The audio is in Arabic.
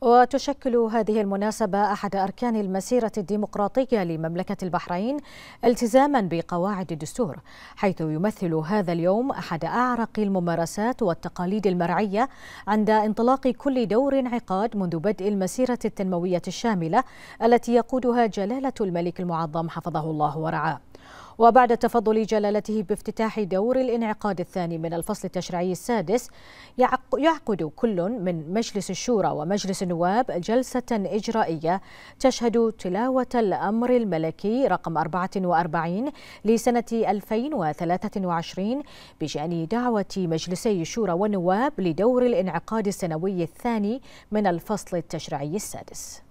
وتشكل هذه المناسبة أحد أركان المسيرة الديمقراطية لمملكة البحرين التزاما بقواعد الدستور حيث يمثل هذا اليوم أحد أعرق الممارسات والتقاليد المرعية عند انطلاق كل دور انعقاد منذ بدء المسيرة التنموية الشاملة التي يقودها جلالة الملك المعظم حفظه الله ورعاه. وبعد تفضل جلالته بافتتاح دور الانعقاد الثاني من الفصل التشريعي السادس يعقد كل من مجلس الشورى ومجلس النواب جلسة إجرائية تشهد تلاوة الأمر الملكي رقم 44 لسنة 2023 بشأن دعوة مجلسي الشورى والنواب لدور الانعقاد السنوي الثاني من الفصل التشريعي السادس.